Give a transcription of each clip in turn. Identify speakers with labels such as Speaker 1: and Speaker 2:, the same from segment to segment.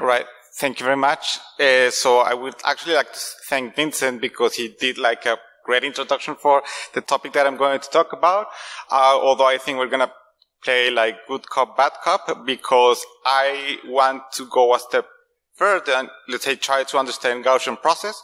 Speaker 1: Right. Thank you very much. Uh, so I would actually like to thank Vincent because he did like a great introduction for the topic that I'm going to talk about. Uh, although I think we're going to play like good cop, bad cop because I want to go a step further and let's say try to understand Gaussian process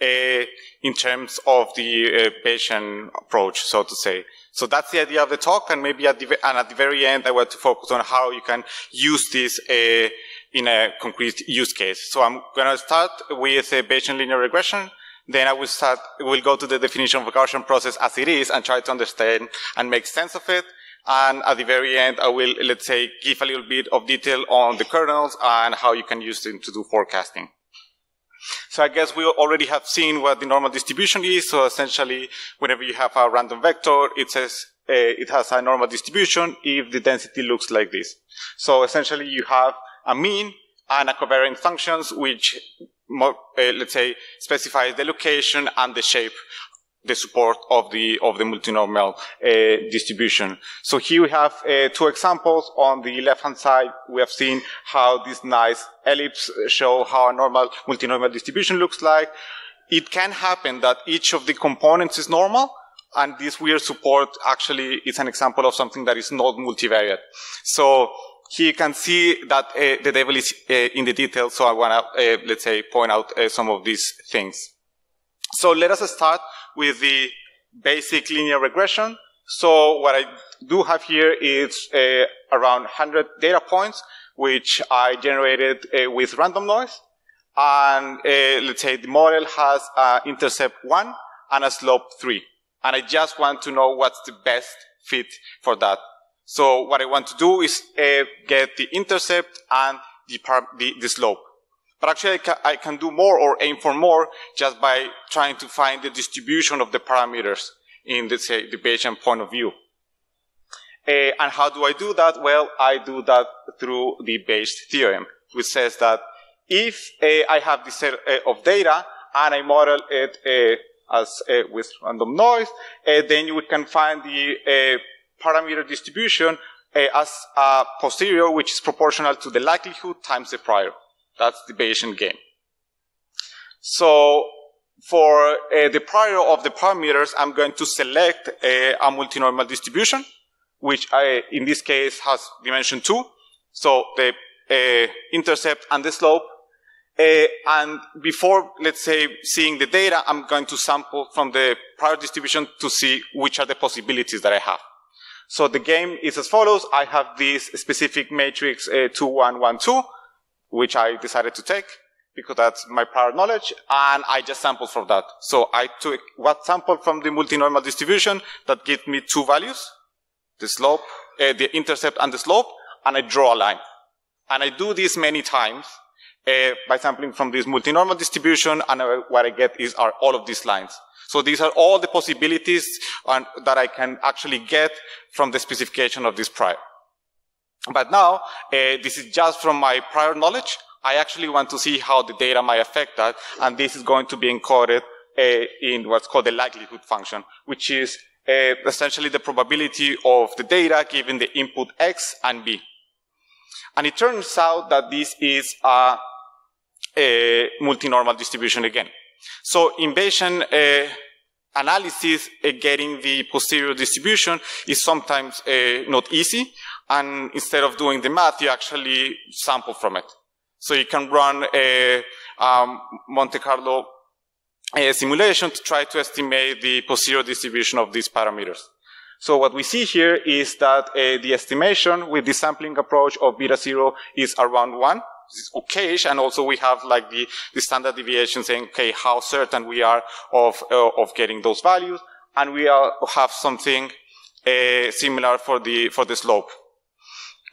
Speaker 1: uh, in terms of the uh, Bayesian approach, so to say. So that's the idea of the talk, and maybe at the, and at the very end, I want to focus on how you can use this uh, in a concrete use case. So I'm going to start with a Bayesian linear regression. Then I will start, we'll go to the definition of a Gaussian process as it is and try to understand and make sense of it. And at the very end, I will, let's say, give a little bit of detail on the kernels and how you can use them to do forecasting. So I guess we already have seen what the normal distribution is. So essentially, whenever you have a random vector, it says uh, it has a normal distribution if the density looks like this. So essentially, you have a mean and a covariant functions, which more, uh, let's say specifies the location and the shape the support of the of the multinomial uh, distribution. So here we have uh, two examples. On the left-hand side, we have seen how this nice ellipse show how a normal multinomial distribution looks like. It can happen that each of the components is normal, and this weird support actually is an example of something that is not multivariate. So here you can see that uh, the devil is uh, in the details, so I want to, uh, let's say, point out uh, some of these things. So let us start with the basic linear regression. So what I do have here is uh, around 100 data points, which I generated uh, with random noise. And let's say the model has an intercept 1 and a slope 3. And I just want to know what's the best fit for that. So what I want to do is uh, get the intercept and the, the, the slope. But actually I can, I can, do more or aim for more just by trying to find the distribution of the parameters in the, say, the Bayesian point of view. Uh, and how do I do that? Well, I do that through the Bayes theorem, which says that if uh, I have this set uh, of data and I model it as with random noise, then you can find the parameter distribution as a posterior, which is proportional to the likelihood times the prior. That's the Bayesian game. So for uh, the prior of the parameters, I'm going to select a, a multinormal distribution, which I, in this case has dimension two. So the uh, intercept and the slope. Uh, and before, let's say, seeing the data, I'm going to sample from the prior distribution to see which are the possibilities that I have. So the game is as follows. I have this specific matrix uh, 2112, which I decided to take because that's my prior knowledge, and I just sampled from that. So I took what sample from the multinormal distribution that gives me two values, the slope, uh, the intercept and the slope, and I draw a line. And I do this many times uh, by sampling from this multinormal distribution, and what I get is are all of these lines. So these are all the possibilities that I can actually get from the specification of this prior. But now, uh, this is just from my prior knowledge. I actually want to see how the data might affect that, and this is going to be encoded uh, in what's called the likelihood function, which is uh, essentially the probability of the data given the input x and b. And it turns out that this is a, a multinormal distribution again. So in Bayesian uh, analysis, uh, getting the posterior distribution is sometimes uh, not easy. And instead of doing the math, you actually sample from it. So you can run a um, Monte Carlo a simulation to try to estimate the posterior distribution of these parameters. So what we see here is that uh, the estimation with the sampling approach of beta zero is around one is okay and also we have like the, the standard deviation saying, okay, how certain we are of, uh, of getting those values, and we are, have something uh, similar for the, for the slope.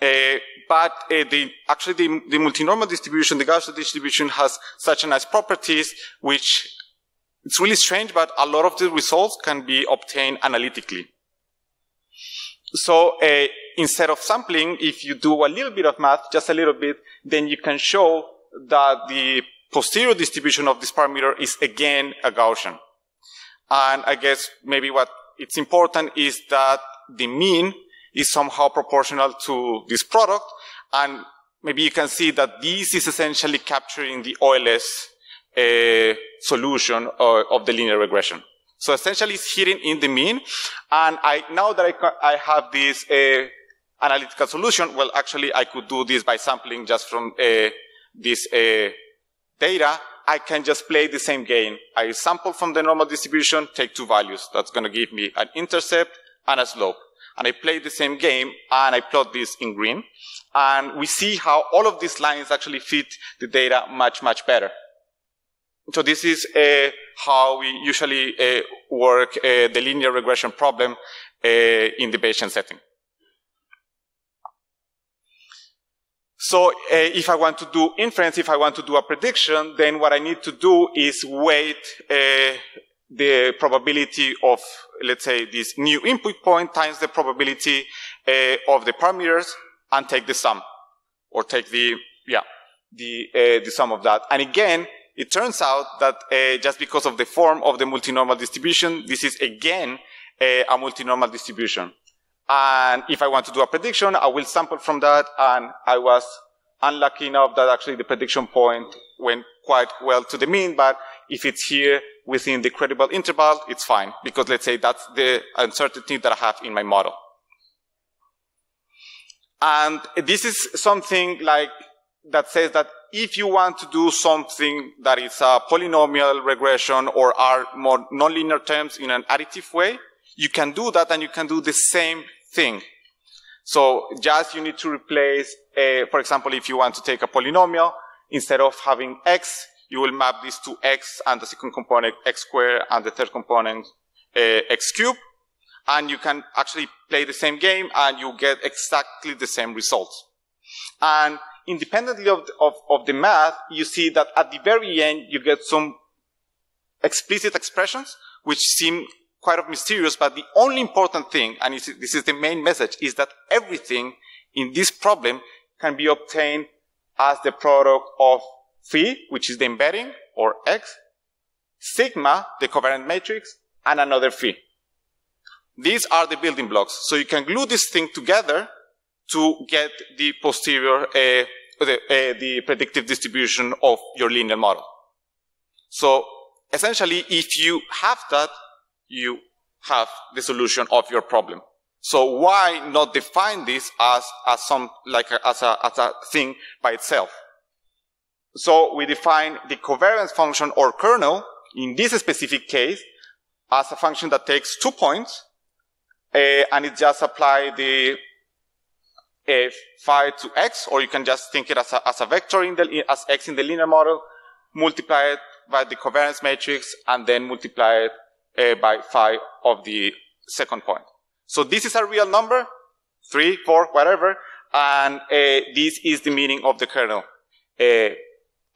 Speaker 1: Uh, but uh, the, actually the, the multinormal distribution, the Gaussian distribution has such a nice properties, which it's really strange, but a lot of the results can be obtained analytically. So uh, instead of sampling, if you do a little bit of math, just a little bit, then you can show that the posterior distribution of this parameter is again a Gaussian. And I guess maybe what it's important is that the mean is somehow proportional to this product. And maybe you can see that this is essentially capturing the OLS uh, solution of, of the linear regression. So essentially it's hidden in the mean. And I, now that I, I have this uh, analytical solution, well, actually I could do this by sampling just from uh, this uh, data. I can just play the same game. I sample from the normal distribution, take two values. That's going to give me an intercept and a slope. And I play the same game and I plot this in green. And we see how all of these lines actually fit the data much, much better. So this is uh, how we usually uh, work uh, the linear regression problem uh, in the Bayesian setting. So uh, if I want to do inference, if I want to do a prediction, then what I need to do is weight uh, the probability of, let's say, this new input point times the probability of the parameters and take the sum, or take the, yeah, the, the sum of that. And again, it turns out that uh, just because of the form of the multinormal distribution, this is again uh, a multinormal distribution. And if I want to do a prediction, I will sample from that, and I was unlucky enough that actually the prediction point went quite well to the mean, but if it's here within the credible interval, it's fine, because let's say that's the uncertainty that I have in my model. And this is something like that says that if you want to do something that is a polynomial regression or are more nonlinear terms in an additive way, you can do that and you can do the same thing. So just you need to replace, a, for example, if you want to take a polynomial, instead of having x, you will map this to x and the second component x squared and the third component uh, x cubed. And you can actually play the same game and you get exactly the same results. And independently of, of, of the math, you see that at the very end, you get some explicit expressions, which seem quite of mysterious, but the only important thing, and this is the main message, is that everything in this problem can be obtained as the product of phi, which is the embedding, or x, sigma, the covariant matrix, and another phi. These are the building blocks. So you can glue this thing together to get the posterior, uh, the, uh, the predictive distribution of your linear model. So essentially, if you have that, you have the solution of your problem. So why not define this as, as some, like as a, as a thing by itself? So we define the covariance function or kernel in this specific case as a function that takes two points, uh, and it just apply the phi to x, or you can just think it as a, as a vector in the, as x in the linear model, multiply it by the covariance matrix, and then multiply it uh, by phi of the second point. So this is a real number, three, four, whatever, and uh, this is the meaning of the kernel. Uh,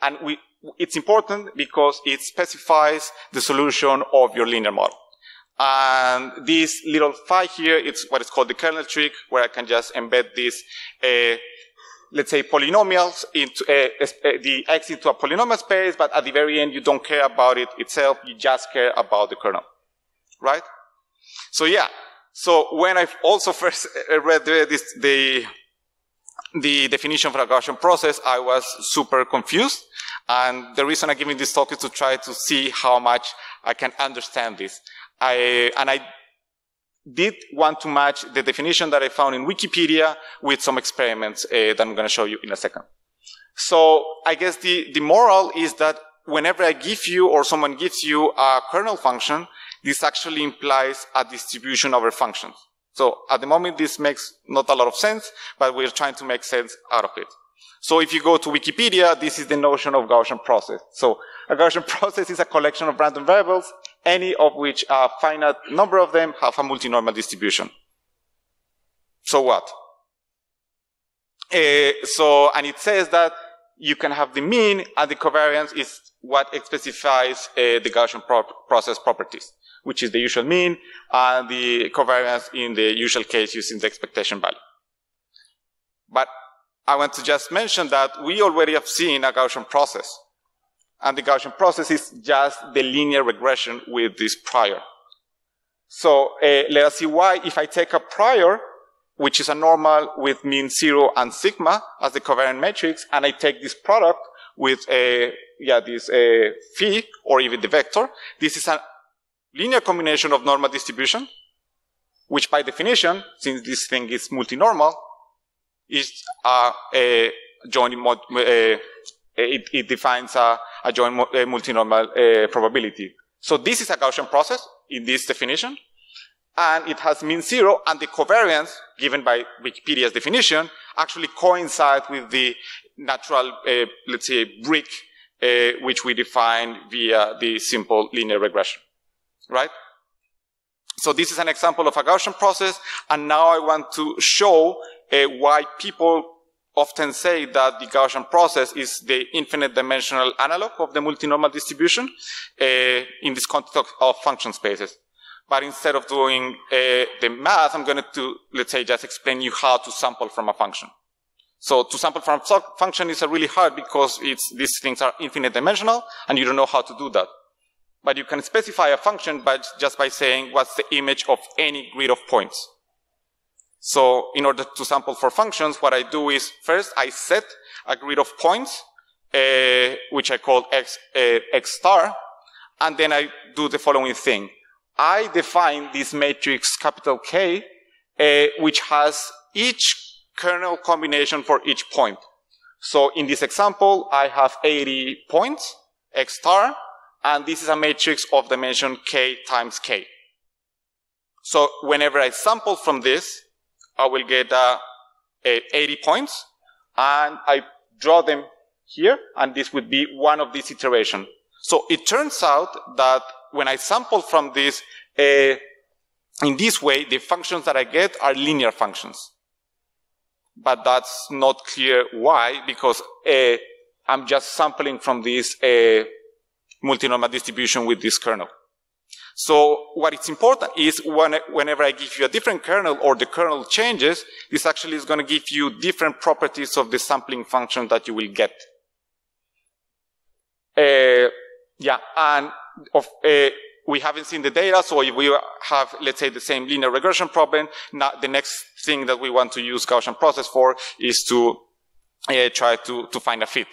Speaker 1: and we, it's important because it specifies the solution of your linear model. And this little phi here, it's what is called the kernel trick, where I can just embed this, uh, let's say, polynomials into uh, uh, the x into a polynomial space, but at the very end, you don't care about it itself, you just care about the kernel. Right? So yeah. So when I also first read the, this, the, the definition for a Gaussian process, I was super confused. And the reason I'm giving this talk is to try to see how much I can understand this. I, and I did want to match the definition that I found in Wikipedia with some experiments uh, that I'm going to show you in a second. So I guess the, the moral is that whenever I give you or someone gives you a kernel function, this actually implies a distribution over functions. So at the moment, this makes not a lot of sense, but we're trying to make sense out of it. So if you go to Wikipedia, this is the notion of Gaussian process. So a Gaussian process is a collection of random variables any of which a finite number of them have a multinormal distribution. So what? Uh, so, and it says that you can have the mean and the covariance is what specifies uh, the Gaussian pro process properties, which is the usual mean and the covariance in the usual case using the expectation value. But I want to just mention that we already have seen a Gaussian process and the Gaussian process is just the linear regression with this prior. So uh, let us see why if I take a prior, which is a normal with mean zero and sigma as the covariant matrix, and I take this product with a, yeah, this a phi, or even the vector. This is a linear combination of normal distribution, which by definition, since this thing is multinormal, is a, a joint, a, it, it, defines a, a joint multinormal probability. So this is a Gaussian process in this definition, and it has mean zero, and the covariance given by Wikipedia's definition actually coincide with the natural, uh, let's say, brick, uh, which we define via the simple linear regression, right? So this is an example of a Gaussian process, and now I want to show uh, why people often say that the Gaussian process is the infinite dimensional analog of the multinormal distribution uh, in this context of, of, function spaces. But instead of doing uh, the math, I'm going to, let's say, just explain you how to sample from a function. So to sample from a function is really hard because these things are infinite dimensional and you don't know how to do that. But you can specify a function by, just by saying what's the image of any grid of points. So in order to sample for functions, what I do is first I set a grid of points, uh, which I call x, uh, x star, and then I do the following thing. I define this matrix capital K, uh, which has each kernel combination for each point. So in this example, I have 80 points, x star, and this is a matrix of dimension k times k. So whenever I sample from this, I will get uh, 80 points, and I draw them here, and this would be one of these iterations. So it turns out that when I sample from this, uh, in this way, the functions that I get are linear functions. But that's not clear why, because uh, I'm just sampling from this uh, multinormal distribution with this kernel. So what is important is when, whenever I give you a different kernel or the kernel changes, this actually is going to give you different properties of the sampling function that you will get. Uh, yeah, and of, uh, we haven't seen the data, so if we have, let's say, the same linear regression problem, now the next thing that we want to use Gaussian process for is to uh, try to, to find a fit.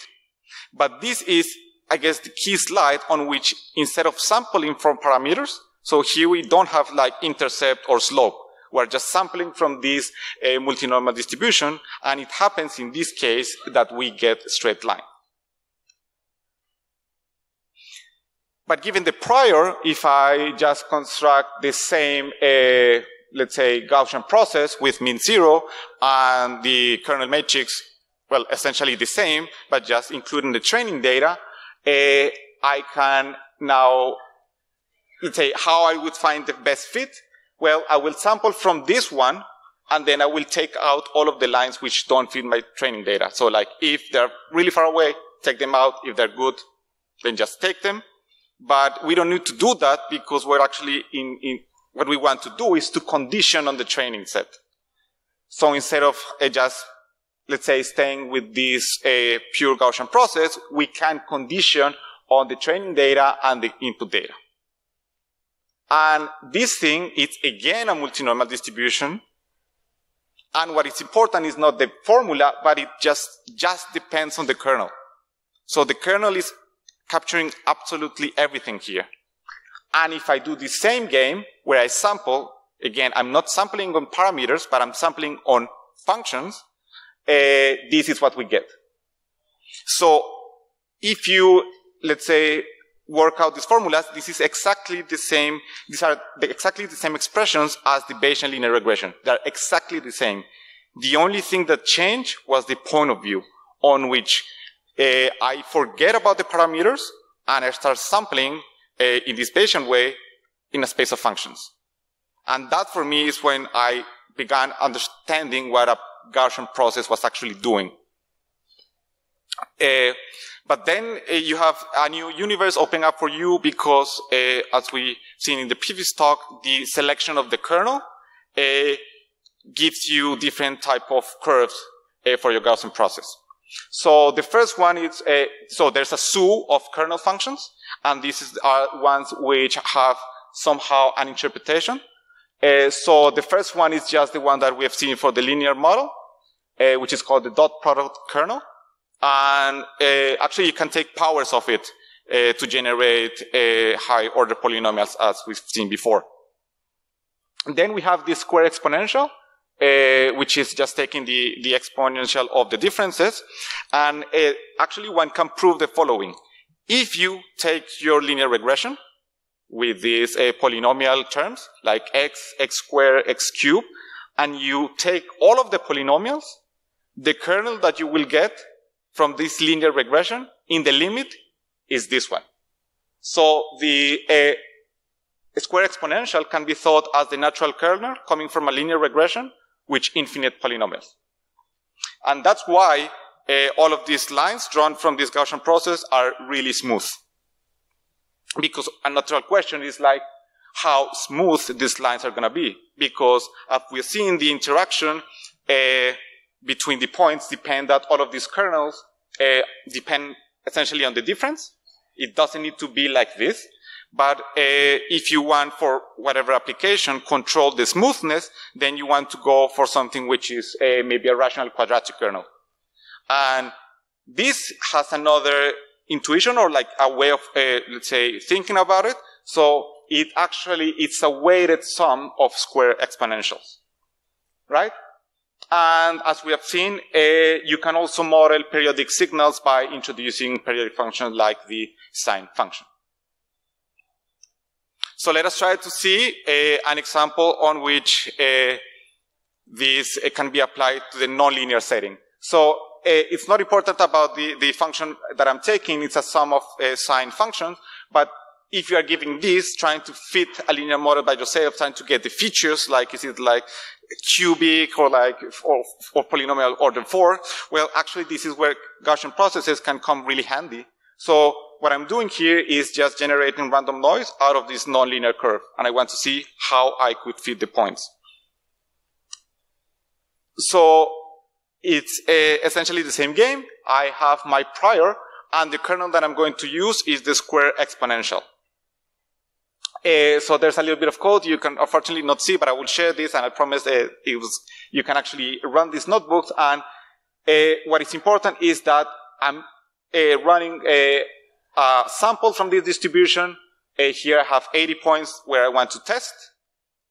Speaker 1: But this is I guess, the key slide on which instead of sampling from parameters, so here we don't have like intercept or slope. We're just sampling from this uh, multinormal distribution, and it happens in this case that we get straight line. But given the prior, if I just construct the same, uh, let's say, Gaussian process with mean zero and the kernel matrix, well, essentially the same, but just including the training data, uh, I can now, say, how I would find the best fit. Well, I will sample from this one, and then I will take out all of the lines which don't fit my training data. So like, if they're really far away, take them out. If they're good, then just take them. But we don't need to do that because we're actually in, in what we want to do is to condition on the training set. So instead of uh, just let's say, staying with this uh, pure Gaussian process, we can condition on the training data and the input data. And this thing is again a multinormal distribution. And what is important is not the formula, but it just, just depends on the kernel. So the kernel is capturing absolutely everything here. And if I do the same game where I sample, again, I'm not sampling on parameters, but I'm sampling on functions, uh, this is what we get. So if you, let's say, work out these formulas, this is exactly the same, these are the, exactly the same expressions as the Bayesian linear regression. They're exactly the same. The only thing that changed was the point of view on which uh, I forget about the parameters and I start sampling uh, in this Bayesian way in a space of functions. And that for me is when I began understanding what a Gaussian process was actually doing. Uh, but then uh, you have a new universe opening up for you because, uh, as we seen in the previous talk, the selection of the kernel uh, gives you different type of curves uh, for your Gaussian process. So the first one is, uh, so there's a zoo of kernel functions, and these are ones which have somehow an interpretation. Uh, so the first one is just the one that we have seen for the linear model, uh, which is called the dot product kernel. And uh, actually you can take powers of it uh, to generate uh, high order polynomials as we've seen before. And then we have the square exponential, uh, which is just taking the, the exponential of the differences. And actually one can prove the following. If you take your linear regression, with these uh, polynomial terms like x, x squared, x cubed, and you take all of the polynomials, the kernel that you will get from this linear regression in the limit is this one. So the uh, square exponential can be thought as the natural kernel coming from a linear regression with infinite polynomials. And that's why uh, all of these lines drawn from this Gaussian process are really smooth because a natural question is like how smooth these lines are going to be. Because as we're seeing the interaction uh, between the points depend that all of these kernels uh, depend essentially on the difference. It doesn't need to be like this. But uh, if you want for whatever application control the smoothness, then you want to go for something which is uh, maybe a rational quadratic kernel. And this has another intuition or like a way of, uh, let's say, thinking about it. So it actually, it's a weighted sum of square exponentials, right? And as we have seen, uh, you can also model periodic signals by introducing periodic functions like the sine function. So let us try to see uh, an example on which uh, this uh, can be applied to the nonlinear setting. So it's not important about the, the function that I'm taking. It's a sum of uh, sine functions. But if you are giving this, trying to fit a linear model by yourself, trying to get the features, like is it like cubic or like or, or polynomial order four? Well, actually, this is where Gaussian processes can come really handy. So what I'm doing here is just generating random noise out of this nonlinear curve, and I want to see how I could fit the points. So it's uh, essentially the same game. I have my prior, and the kernel that I'm going to use is the square exponential. Uh, so there's a little bit of code you can unfortunately not see, but I will share this, and I promise uh, it was, you can actually run these notebooks. And uh, what is important is that I'm uh, running a, a, sample from this distribution. Here I have 80 points where I want to test,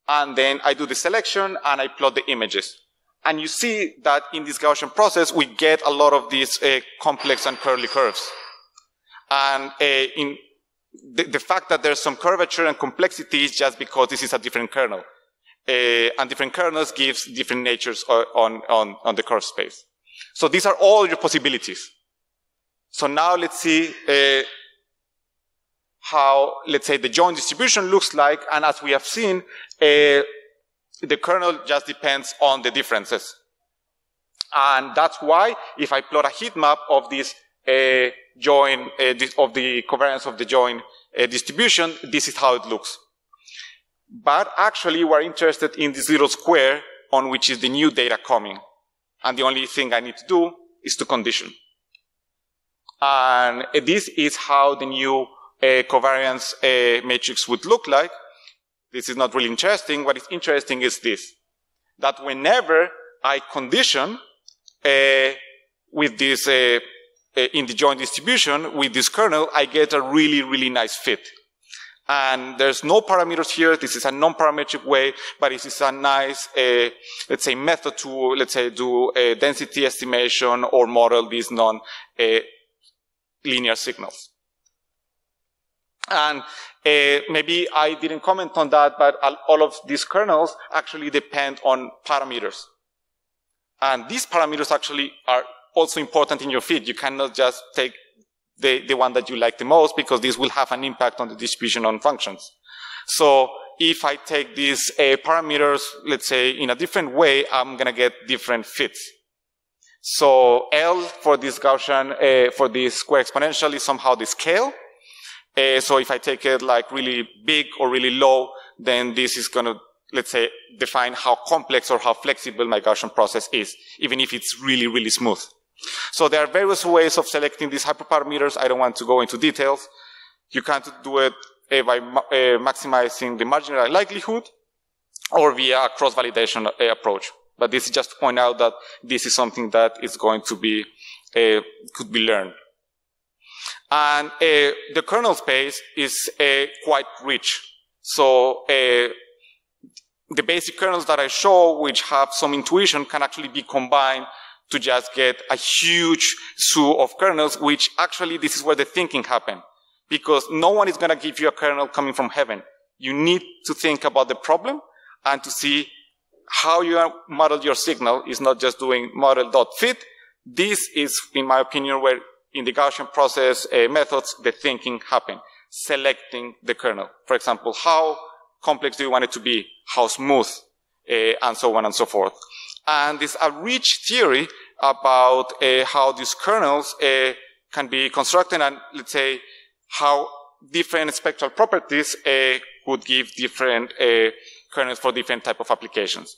Speaker 1: and then I do the selection and I plot the images. And you see that in this Gaussian process, we get a lot of these uh, complex and curly curves. And uh, in the, the, fact that there's some curvature and complexity is just because this is a different kernel. Uh, and different kernels gives different natures on, on, on the curve space. So these are all your possibilities. So now let's see uh, how, let's say, the joint distribution looks like. And as we have seen, uh, the kernel just depends on the differences. And that's why if I plot a heat map of this uh, join, uh, of the covariance of the join uh, distribution, this is how it looks. But actually we're interested in this little square on which is the new data coming. And the only thing I need to do is to condition. And this is how the new uh, covariance uh, matrix would look like. This is not really interesting. What is interesting is this, that whenever I condition uh, with this, uh, uh, in the joint distribution with this kernel, I get a really, really nice fit. And there's no parameters here. This is a non-parametric way, but this is a nice, uh, let's say, method to, let's say, do a density estimation or model these non-linear uh, signals. And uh, maybe I didn't comment on that, but all of these kernels actually depend on parameters. And these parameters actually are also important in your feed. You cannot just take the, the one that you like the most because this will have an impact on the distribution on functions. So if I take these uh, parameters, let's say in a different way, I'm going to get different fits. So L for this Gaussian, uh, for this square exponential is somehow the scale. Uh, so if I take it like really big or really low, then this is going to, let's say, define how complex or how flexible my Gaussian process is, even if it's really, really smooth. So there are various ways of selecting these hyperparameters. I don't want to go into details. You can do it uh, by uh, maximizing the marginal likelihood, or via a cross-validation uh, approach. But this is just to point out that this is something that is going to be, uh, could be learned. And uh, the kernel space is uh, quite rich. So uh, the basic kernels that I show, which have some intuition, can actually be combined to just get a huge zoo of kernels, which actually this is where the thinking happens. Because no one is going to give you a kernel coming from heaven. You need to think about the problem and to see how you model your signal is not just doing model.fit. This is, in my opinion, where in the Gaussian process uh, methods, the thinking happen. Selecting the kernel. For example, how complex do you want it to be? How smooth? Uh, and so on and so forth. And there's a rich theory about uh, how these kernels uh, can be constructed and let's say how different spectral properties uh, could give different uh, kernels for different type of applications.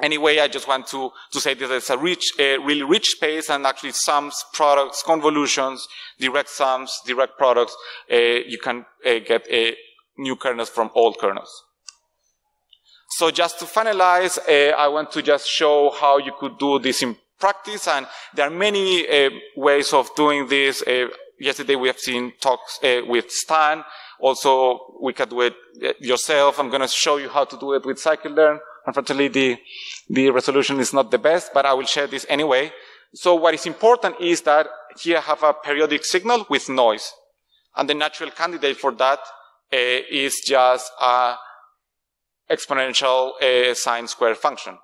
Speaker 1: Anyway, I just want to, to say that it's a rich, a really rich space and actually sums, products, convolutions, direct sums, direct products, uh, you can uh, get uh, new kernels from old kernels. So just to finalize, uh, I want to just show how you could do this in practice, and there are many uh, ways of doing this. Yesterday we have seen talks with Stan, also, we can do it yourself. I'm going to show you how to do it with scikit-learn. Unfortunately, the, the resolution is not the best, but I will share this anyway. So what is important is that here I have a periodic signal with noise. And the natural candidate for that uh, is just a exponential uh, sine square function.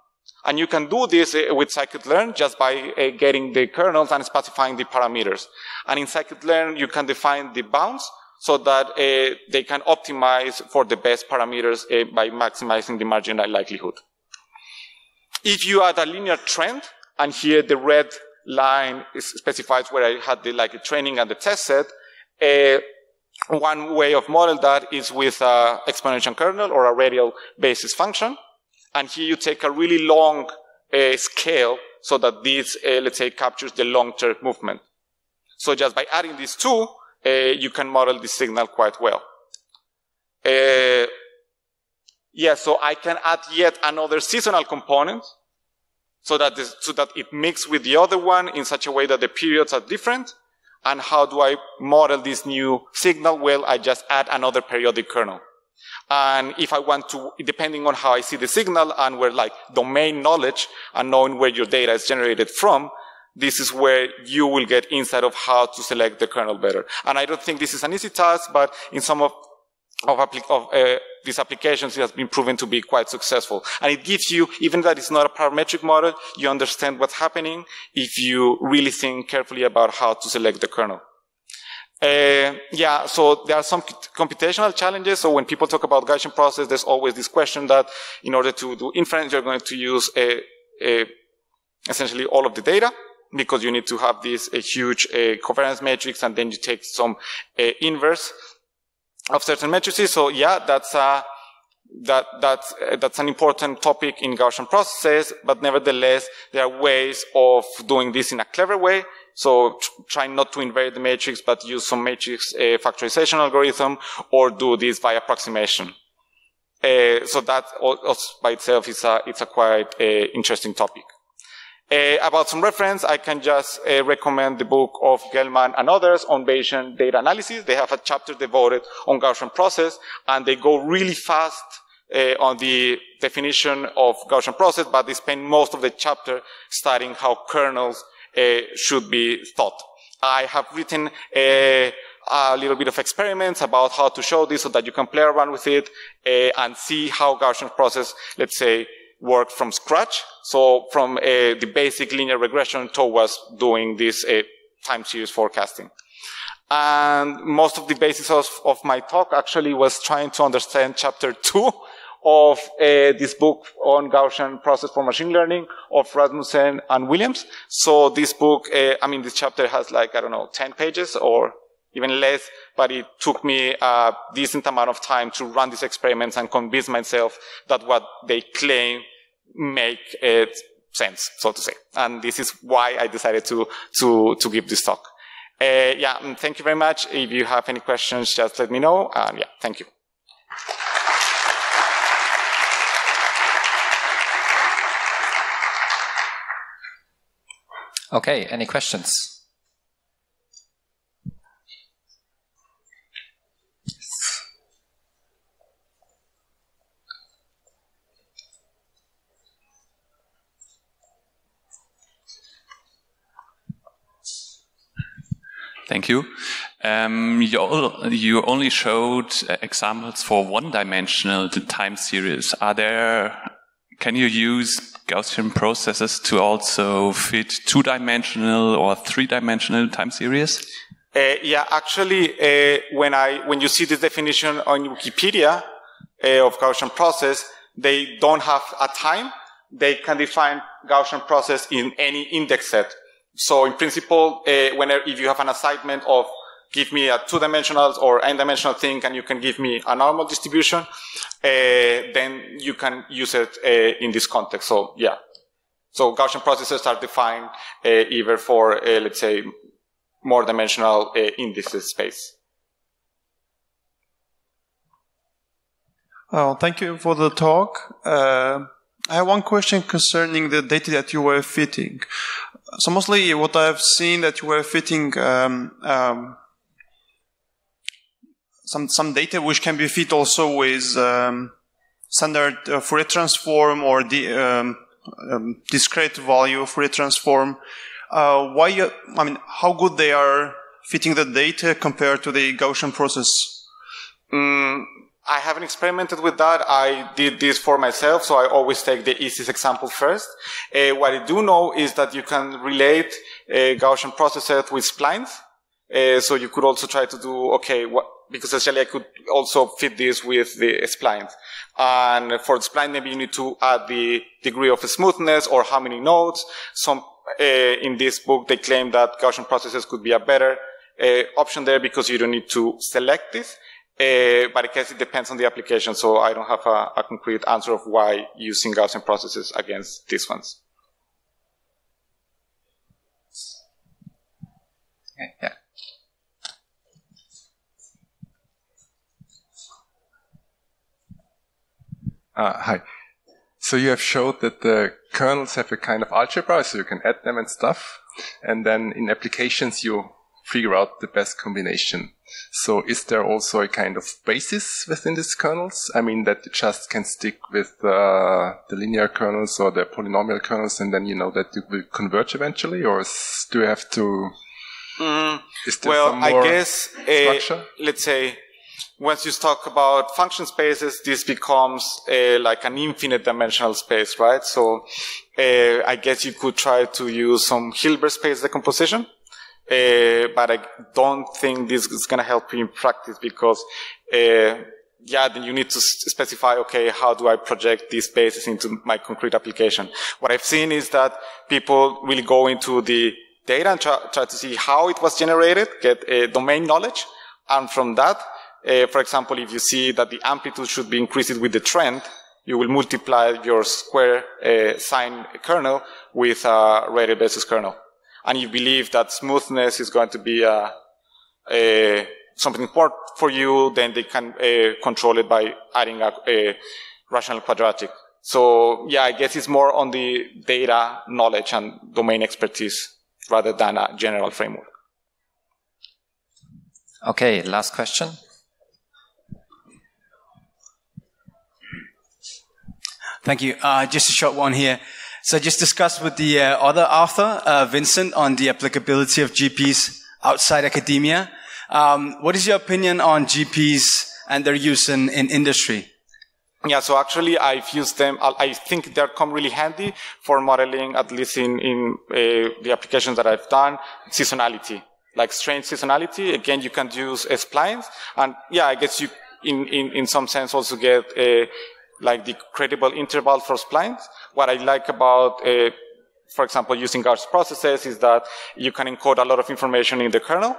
Speaker 1: And you can do this uh, with scikit-learn just by uh, getting the kernels and specifying the parameters. And in scikit-learn, you can define the bounds so that uh, they can optimize for the best parameters uh, by maximizing the marginal likelihood. If you add a linear trend, and here the red line specifies where I had the like training and the test set, uh, one way of model that is with an exponential kernel or a radial basis function. And here you take a really long uh, scale so that this, uh, let's say, captures the long-term movement. So just by adding these two, you can model the signal quite well. Uh, yeah, so I can add yet another seasonal component so that, this, so that it mixes with the other one in such a way that the periods are different. And how do I model this new signal? Well, I just add another periodic kernel. And if I want to, depending on how I see the signal and where like domain knowledge and knowing where your data is generated from, this is where you will get insight of how to select the kernel better. And I don't think this is an easy task, but in some of, of, of uh, these applications, it has been proven to be quite successful. And it gives you, even that it's not a parametric model, you understand what's happening if you really think carefully about how to select the kernel. Uh, yeah, so there are some computational challenges. So when people talk about Gaussian process, there's always this question that in order to do inference, you're going to use a, a, essentially all of the data because you need to have this a huge covariance matrix and then you take some inverse of certain matrices. So yeah, that's uh, that that's uh, that's an important topic in Gaussian processes, but nevertheless, there are ways of doing this in a clever way. So trying not to invert the matrix, but use some matrix uh, factorization algorithm, or do this by approximation. Uh, so that by itself is a it's a quite uh, interesting topic. Uh, about some reference, I can just uh, recommend the book of Gelman and others on Bayesian data analysis. They have a chapter devoted on Gaussian process, and they go really fast uh, on the definition of Gaussian process, but they spend most of the chapter studying how kernels uh, should be thought. I have written a, uh, a, little bit of experiments about how to show this so that you can play around with it uh, and see how Gaussian process, let's say, work from scratch. So from uh, the basic linear regression towards doing this uh, time series forecasting. And most of the basis of, of, my talk actually was trying to understand chapter two of uh, this book on Gaussian process for machine learning of Rasmussen and Williams. So this book, uh, I mean, this chapter has like, I don't know, 10 pages or even less, but it took me a decent amount of time to run these experiments and convince myself that what they claim make it sense, so to say. And this is why I decided to, to, to give this talk. Uh, yeah, thank you very much. If you have any questions, just let me know. And yeah, thank you.
Speaker 2: Okay, any questions?
Speaker 3: Thank you. Um, you, you, only showed uh, examples for one-dimensional time series. Are there? Can you use Gaussian processes to also fit two-dimensional or three-dimensional time series?
Speaker 1: Uh, yeah, actually, uh, when I when you see this definition on Wikipedia uh, of Gaussian process, they don't have a time. They can define Gaussian process in any index set. So in principle, uh, if you have an assignment of give me a two-dimensional or n-dimensional thing and you can give me a normal distribution, uh, then you can use it uh, in this context. So yeah. So Gaussian processes are defined either for, let's say, more dimensional indices space.
Speaker 4: Oh, thank you for the talk. Uh, I have one question concerning the data that you were fitting. So mostly what I've seen that you were fitting um, um, some some data which can be fit also with um, standard uh, Fourier transform or the um, um, discrete value Fourier transform. Uh, why? You, I mean, how good they are fitting the data compared to the Gaussian process?
Speaker 1: Mm, I haven't experimented with that. I did this for myself, so I always take the easiest example first. Uh, what I do know is that you can relate a Gaussian processor with splines. Uh, so you could also try to do, okay, what, because essentially I could also fit this with the splines. And for the spline, maybe you need to add the degree of smoothness or how many nodes. Some, uh, in this book, they claim that Gaussian processes could be a better uh, option there because you don't need to select this. Uh, but I guess it depends on the application, so I don't have a, a concrete answer of why using Gaussian processes against these ones.
Speaker 2: Okay, yeah.
Speaker 5: Uh, hi. So you have showed that the kernels have a kind of algebra, so you can add them and stuff. And then in applications, you figure out the best combination. So is there also a kind of basis within these kernels? I mean, that you just can stick with uh, the linear kernels or the polynomial kernels, and then you know that it will converge eventually, or is, do you have to?
Speaker 1: Mm, well, I guess uh, let's say once you talk about function spaces, this becomes uh, like an infinite dimensional space, right? So uh, I guess you could try to use some Hilbert space decomposition. Uh, but I don't think this is going to help you in practice because, uh, yeah, then you need to specify, okay, how do I project these spaces into my concrete application? What I've seen is that people will go into the data and try, try to see how it was generated, get a domain knowledge, and from that, uh, for example, if you see that the amplitude should be increased with the trend, you will multiply your square uh, sine kernel with a radial basis kernel and you believe that smoothness is going to be uh, a, something important for you, then they can uh, control it by adding a, a, rational quadratic. So yeah, I guess it's more on the data knowledge and domain expertise rather than a general framework.
Speaker 2: Okay, last question.
Speaker 6: Thank you. Uh, just a short one here. So I just discussed with the uh, other author, uh, Vincent, on the applicability of GPs outside academia. Um, what is your opinion on GPs and their use in, in industry?
Speaker 1: Yeah, so actually I've used them. I think they come really handy for modeling, at least in, in uh, the applications that I've done, seasonality. Like strange seasonality, again, you can use splines. And yeah, I guess you, in, in, in some sense, also get uh, like the credible interval for splines. What I like about, uh, for example, using Gauss processes is that you can encode a lot of information in the kernel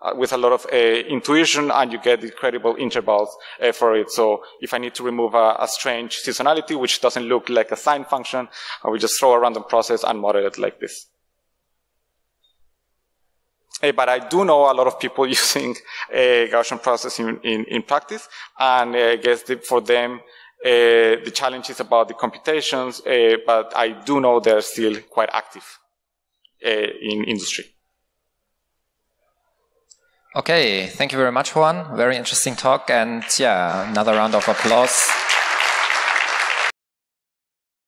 Speaker 1: uh, with a lot of uh, intuition and you get the credible intervals uh, for it. So if I need to remove a, a, strange seasonality, which doesn't look like a sine function, I will just throw a random process and model it like this. Uh, but I do know a lot of people using uh, Gaussian processing in, in, in, practice, and uh, I guess the, for them, the challenge is about the computations, uh, but I do know they're still quite active. in industry.
Speaker 2: Okay, thank you very much, Juan. Very interesting talk, and yeah, another round of applause.